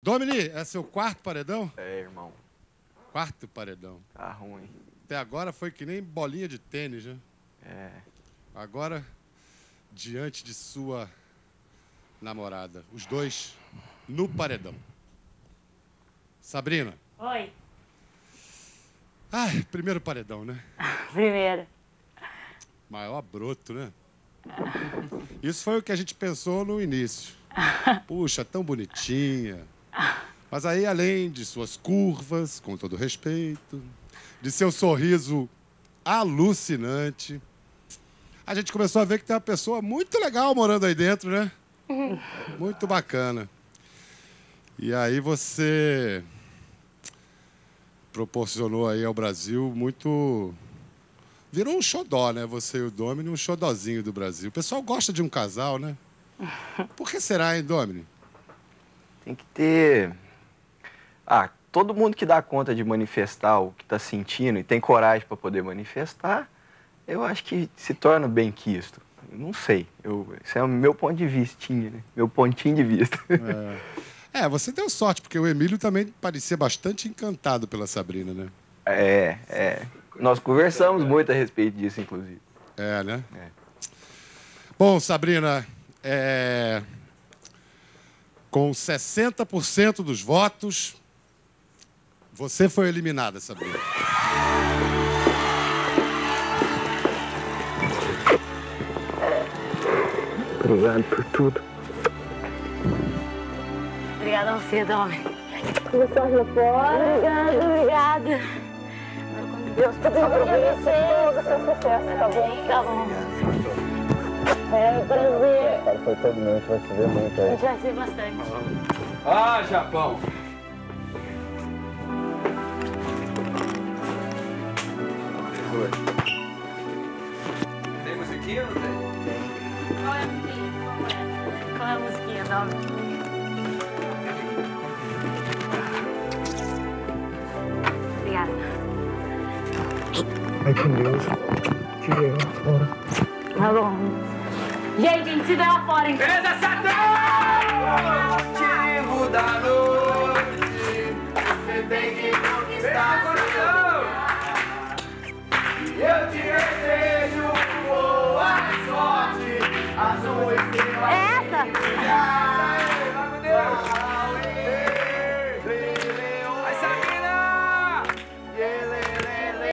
Domini, é seu quarto paredão? É, irmão. Quarto paredão. Tá ruim. Até agora foi que nem bolinha de tênis, né? É. Agora, diante de sua namorada, os dois no paredão. Sabrina. Oi. Ai, primeiro paredão, né? Primeiro. Maior broto, né? Isso foi o que a gente pensou no início. Puxa, tão bonitinha. Mas aí, além de suas curvas, com todo respeito, de seu sorriso alucinante, a gente começou a ver que tem uma pessoa muito legal morando aí dentro, né? Muito bacana. E aí você proporcionou aí ao Brasil muito. Virou um xodó, né? Você e o Domini, um xodózinho do Brasil. O pessoal gosta de um casal, né? Por que será, hein, Domini? Tem que ter. Ah, todo mundo que dá conta de manifestar o que tá sentindo e tem coragem para poder manifestar, eu acho que se torna bem quisto. Não sei. Eu, esse é o meu ponto de vista, né? Meu pontinho de vista. É. é, você deu sorte, porque o Emílio também parecia bastante encantado pela Sabrina, né? É, é. Nós conversamos muito a respeito disso, inclusive. É, né? É. Bom, Sabrina, é... com 60% dos votos, você foi eliminada, Sabrina. Obrigado por tudo. Obrigada a você, Domi. Você olha fora. Obrigada, obrigada. Deus te abençoe todo o seu sucesso, tá bom? Tá bom. É um prazer. Cara, foi todo mundo, a gente vai se ver muito A aí. gente vai ser bastante. Ah, Japão! Tem musiquinha ou não tem? Qual é a musiquinha? Qual é a musiquinha, Domi? Obrigada. Ai, com Deus. Te vejo fora. Tá bom. Jej, gente, se dá uma fora. Beleza, 70!